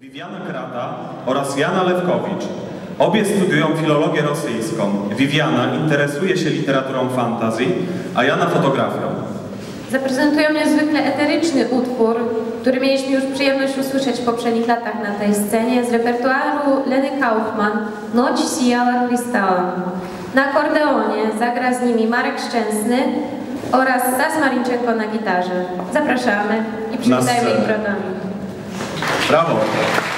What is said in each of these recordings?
Viviana Krata oraz Jana Lewkowicz. Obie studiują filologię rosyjską. Viviana interesuje się literaturą fantasy, a Jana fotografią. Zaprezentują niezwykle eteryczny utwór, który mieliśmy już przyjemność usłyszeć w poprzednich latach na tej scenie z repertuaru Leny Kaufman Noć sijała krystałem. Na akordeonie zagra z nimi Marek Szczęsny oraz Stas Marinczenko na gitarze. Zapraszamy i przywitajmy ich brodami. Brawo!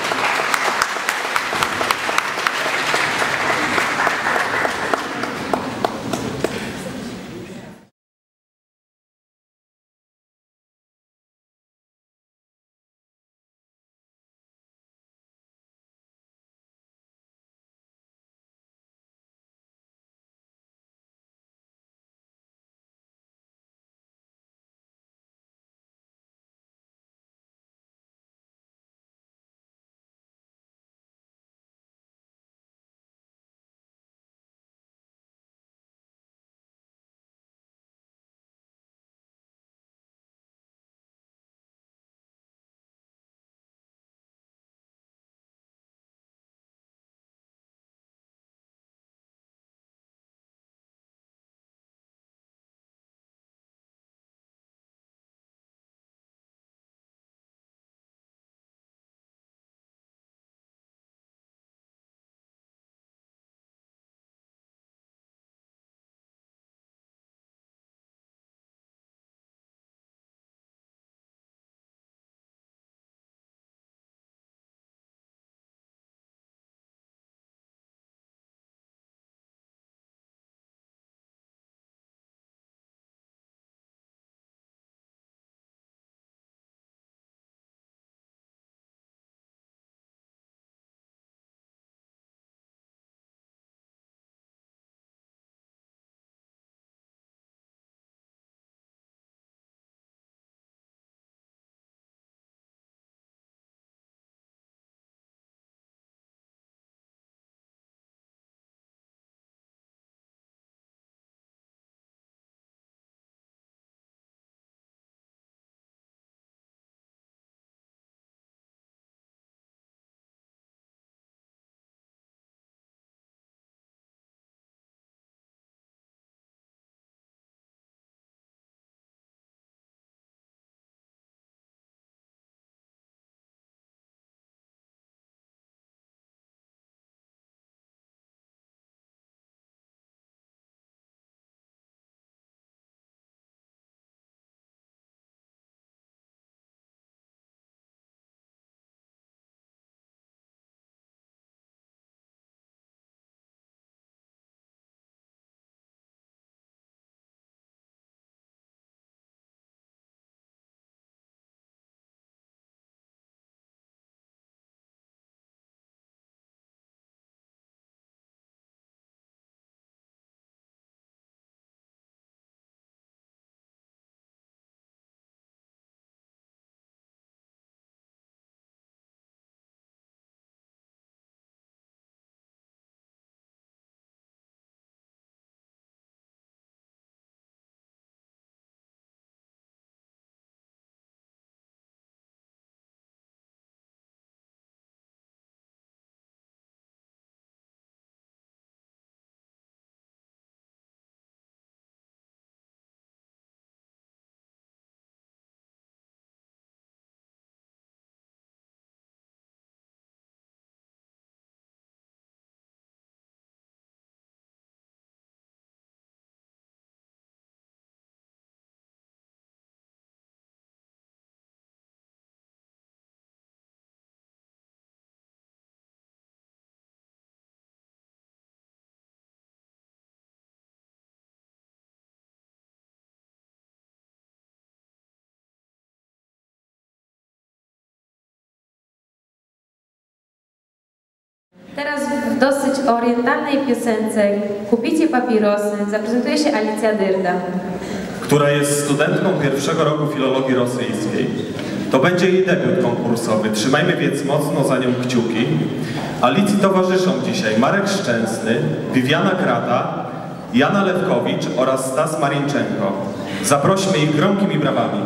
Teraz w dosyć orientalnej piosence Kupicie papierosy zaprezentuje się Alicja Dyrda. która jest studentką pierwszego roku filologii rosyjskiej. To będzie jej debiut konkursowy. Trzymajmy więc mocno za nią kciuki. Alicji towarzyszą dzisiaj Marek Szczęsny, Viviana Krata, Jana Lewkowicz oraz Stas Marinczenko. Zaprośmy ich gromkimi brawami.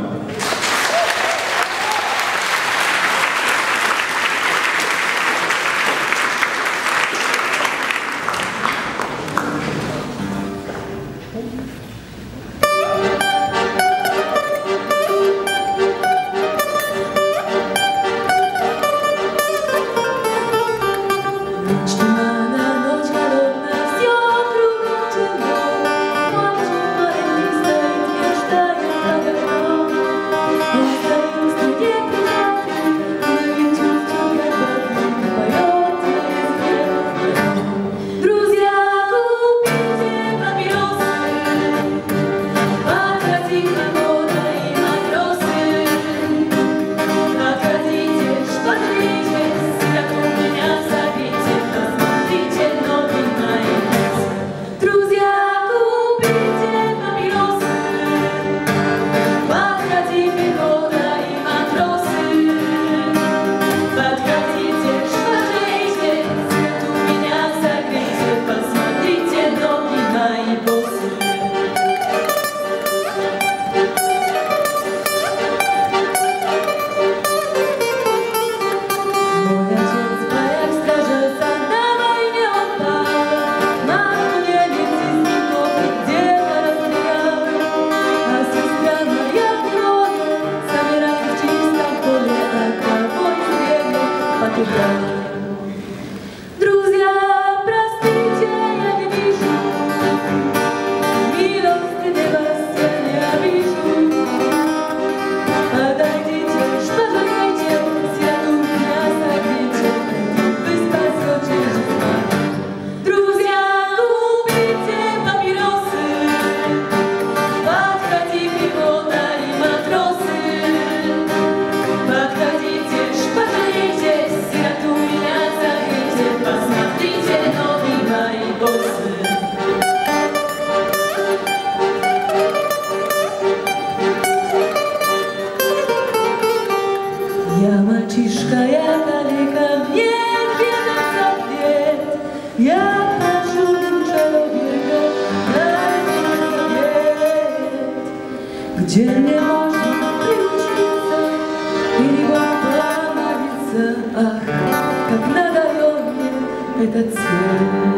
где не можно приучиться и поправиться, ах, как надоел мне этот свет.